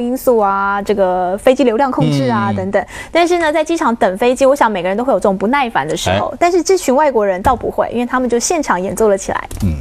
因素啊，这个飞机流量控制啊等等。但是呢，在机场等飞机，我想每个人都会有这种不耐烦的时候。但是这群外国人倒不会，因为他们就现场演奏了起来。嗯。